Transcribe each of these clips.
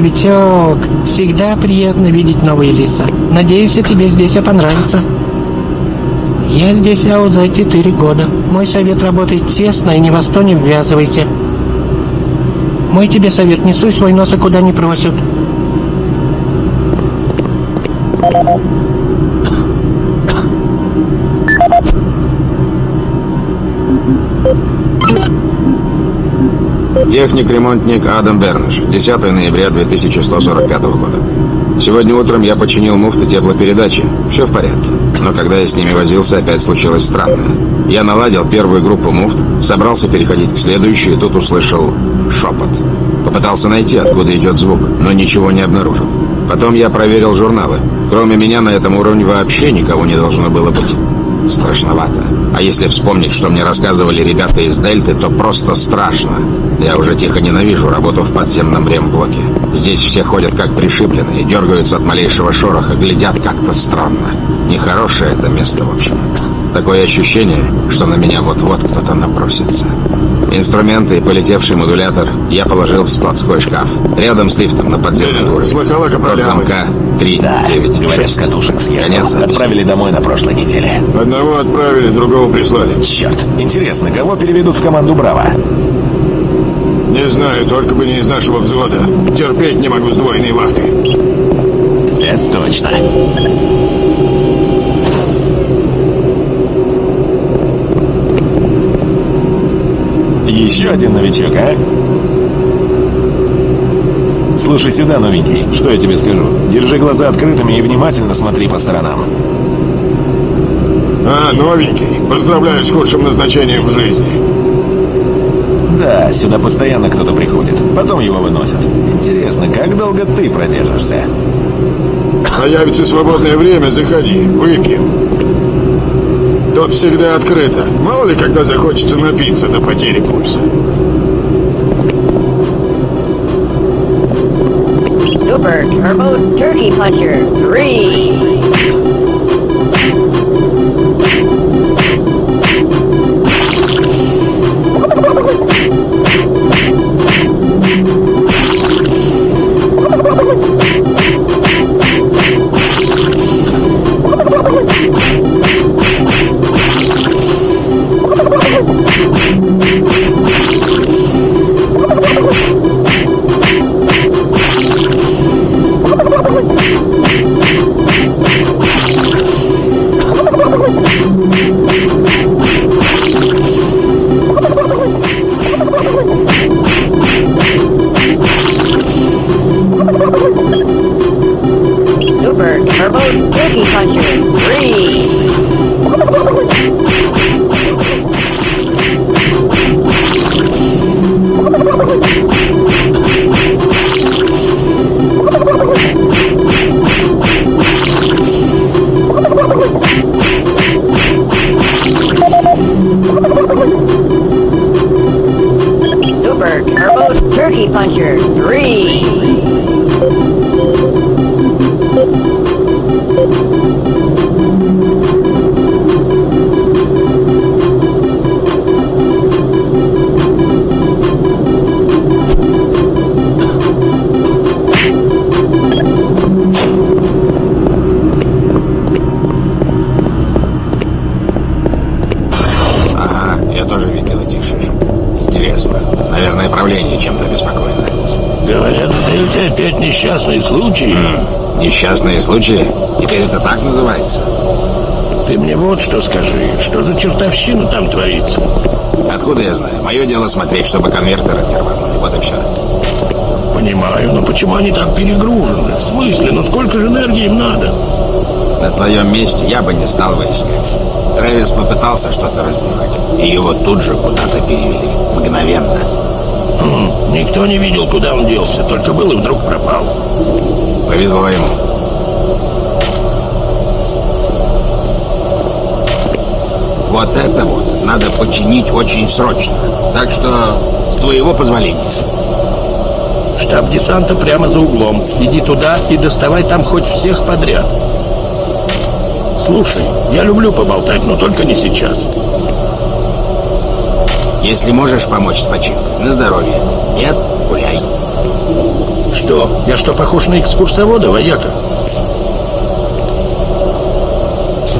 Витек. Всегда приятно видеть новые лица. Надеюсь, и тебе здесь понравится. Я здесь за четыре года. Мой совет работает честно и ни во что не ввязывайся. Мой тебе совет, не суй свой нос, куда не просят. Техник-ремонтник Адам Бернаш. 10 ноября 2145 года. Сегодня утром я починил муфты теплопередачи. Все в порядке. Но когда я с ними возился, опять случилось странное. Я наладил первую группу муфт, собрался переходить к следующей, и тут услышал шепот. Попытался найти, откуда идет звук, но ничего не обнаружил. Потом я проверил журналы. Кроме меня на этом уровне вообще никого не должно было быть. Страшновато. А если вспомнить, что мне рассказывали ребята из Дельты, то просто страшно. Я уже тихо ненавижу работу в подземном ремблоке. Здесь все ходят как пришибленные, дергаются от малейшего шороха, глядят как-то странно. Нехорошее это место, в общем. Такое ощущение, что на меня вот-вот кто-то набросится. Инструменты и полетевший модулятор я положил в складской шкаф. Рядом с лифтом на подземный уровень. Слыхала, Код замка 3, Да, 9, говорят, 6. с катушек съехал. Конец записи. Отправили домой на прошлой неделе. Одного отправили, другого прислали. Черт, интересно, кого переведут в команду «Браво»? Не знаю, только бы не из нашего взвода. Терпеть не могу сдвоенные вахты. Это точно. Еще один новичок, а? Слушай сюда, новенький, что я тебе скажу? Держи глаза открытыми и внимательно смотри по сторонам. А, новенький. Поздравляю с худшим назначением в жизни. Да, сюда постоянно кто-то приходит. Потом его выносят. Интересно, как долго ты продержишься? Появится свободное время, заходи, выпьем. Тут всегда открыто. Мало ли, когда захочется напиться до потери пульса. Super Turbo Turkey Puncher 3. Правление чем-то беспокойно. Говорят, это опять несчастный случай. Несчастные случаи? Теперь это так называется? Ты мне вот что скажи, что за чертовщина там творится? Откуда я знаю? Мое дело смотреть, чтобы конвертеры не рванули. Вот и все. Понимаю, но почему они так перегружены? В смысле, ну сколько же энергии им надо? На твоем месте я бы не стал выяснять. Трэвис попытался что-то разнюхать, и его тут же куда-то перевели. Мгновенно. Хм, никто не видел, куда он делся, только был и вдруг пропал. Повезло ему. Вот это вот надо починить очень срочно. Так что, с твоего позволения. Штаб десанта прямо за углом. Иди туда и доставай там хоть всех подряд. Слушай, я люблю поболтать, но только не сейчас. Если можешь помочь с починкой, на здоровье. Нет, гуляй. Что? Я что, похож на экскурсовода, вояка?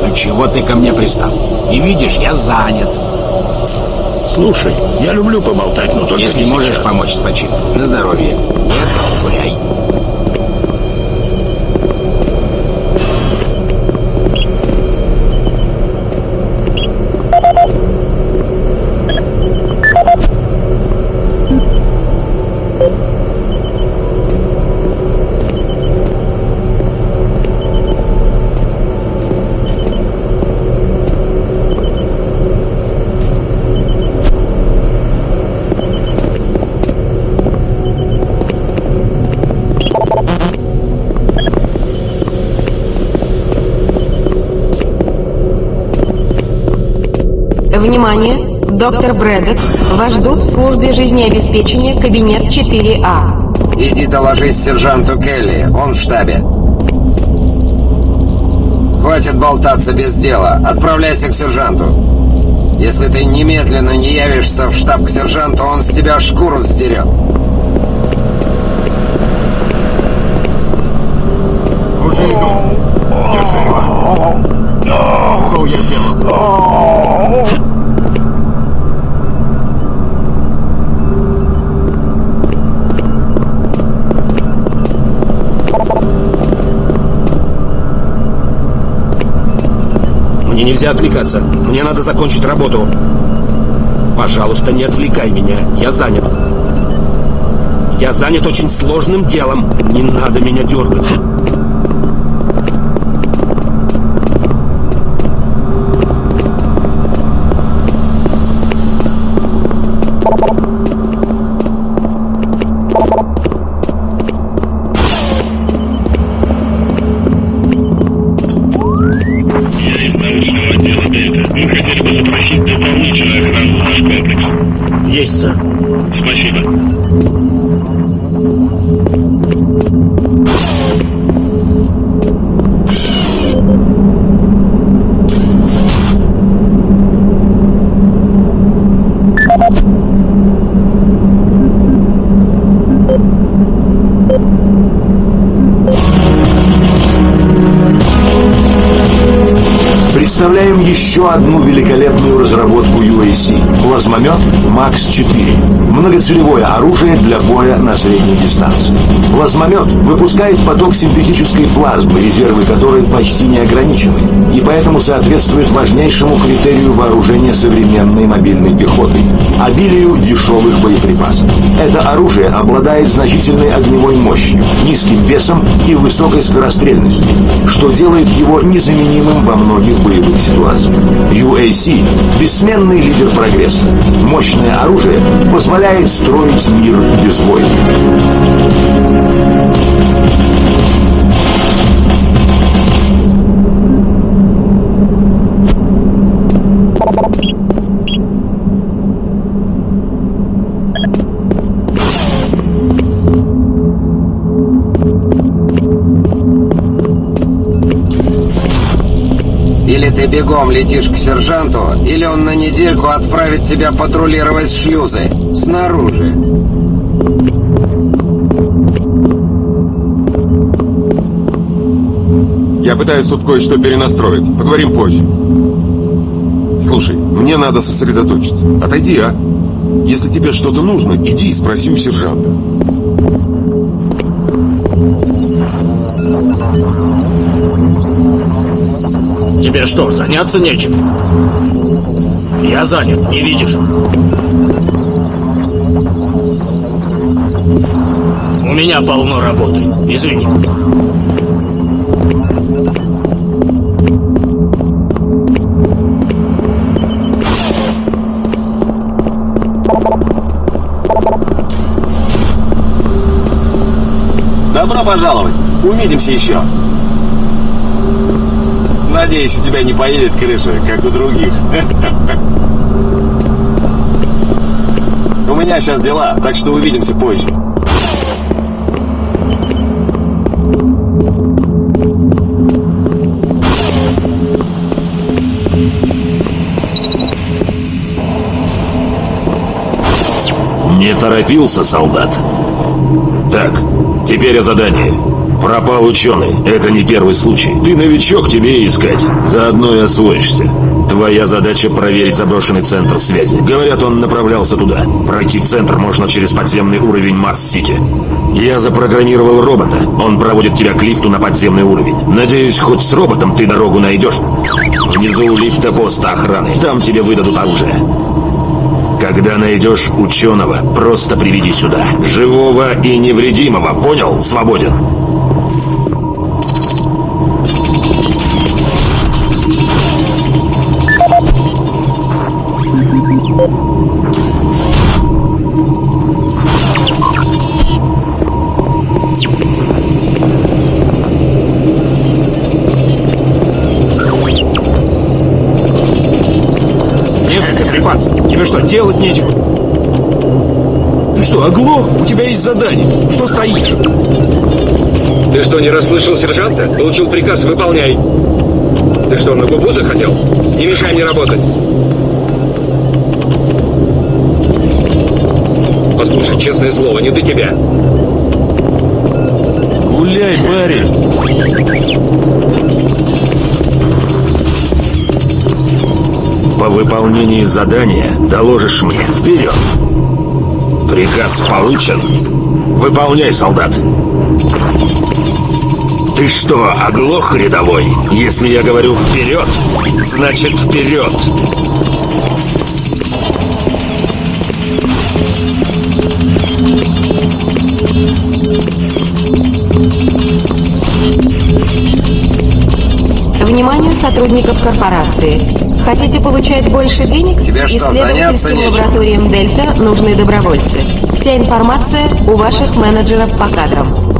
Ну чего ты ко мне пристал? Не видишь, я занят. Слушай, я люблю поболтать, но только Если можешь сейчас. помочь с починкой. На здоровье. Нет, гуляй. Внимание! Доктор Брэддок, вас ждут в службе жизнеобеспечения кабинет 4А. Иди доложись сержанту Келли, он в штабе. Хватит болтаться без дела, отправляйся к сержанту. Если ты немедленно не явишься в штаб к сержанту, он с тебя шкуру сдерет. Уже иду. Держи его. Укол я сделал. Нельзя отвлекаться. Мне надо закончить работу. Пожалуйста, не отвлекай меня. Я занят. Я занят очень сложным делом. Не надо меня дергать. Мы хотели бы запросить дополнительную охрану в наш комплекс. Есть, сэр. Спасибо. Представляем еще одну великолепную разработку UAC – плазмомет МАКС-4. Многоцелевое оружие для боя на средней дистанции. Плазмомет выпускает поток синтетической плазмы, резервы которой почти не ограничены, и поэтому соответствует важнейшему критерию вооружения современной мобильной пехоты – обилию дешевых боеприпасов. Это оружие обладает значительной огневой мощью, низким весом и высокой скорострельностью, что делает его незаменимым во многих боевых ситуациях. UAC – бессменный лидер прогресса. Мощное оружие позволяет строить мир без войн. Ты бегом летишь к сержанту, или он на недельку отправит тебя патрулировать шлюзы. Снаружи. Я пытаюсь тут кое-что перенастроить. Поговорим позже. Слушай, мне надо сосредоточиться. Отойди, а? Если тебе что-то нужно, иди и спроси у сержанта. Тебе что, заняться нечем? Я занят, не видишь? У меня полно работы. Извини. Добро пожаловать. Увидимся еще. Надеюсь, у тебя не поедет крыша, как у других. У меня сейчас дела, так что увидимся позже. Не торопился, солдат. Так, Теперь о задании. Пропал ученый. Это не первый случай. Ты новичок, тебе искать. Заодно и освоишься. Твоя задача проверить заброшенный центр связи. Говорят, он направлялся туда. Пройти в центр можно через подземный уровень Марс-Сити. Я запрограммировал робота. Он проводит тебя к лифту на подземный уровень. Надеюсь, хоть с роботом ты дорогу найдешь. Внизу у лифта пост охраны. Там тебе выдадут оружие. Когда найдешь ученого, просто приведи сюда. Живого и невредимого, понял? Свободен. Тебе что, делать нечего? Ты что, оглох? У тебя есть задание. Что стоишь? Ты что, не расслышал сержанта? Получил приказ, выполняй. Ты что, на губу захотел? Не мешай мне работать. Послушай, честное слово, не до тебя. Гуляй, Барри. По выполнении задания доложишь мне. Вперед! Приказ получен. Выполняй, солдат. Ты что, оглох рядовой? Если я говорю вперед, значит вперед. Сотрудников корпорации. Хотите получать больше денег? Тебе что, Исследовательским лабораториям Дельта нужны добровольцы. Вся информация у ваших менеджеров по кадрам.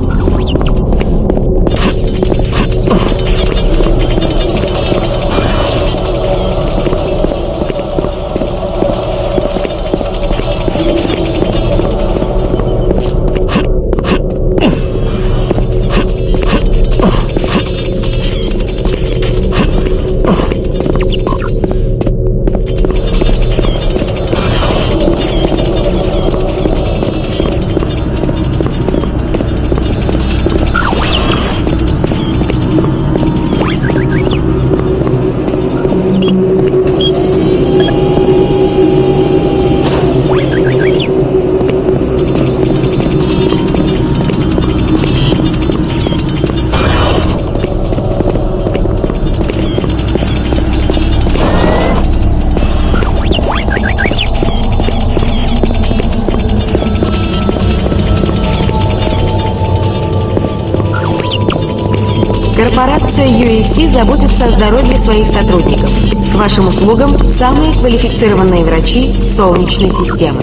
Корпорация UAC заботится о здоровье своих сотрудников. К вашим услугам самые квалифицированные врачи Солнечной системы.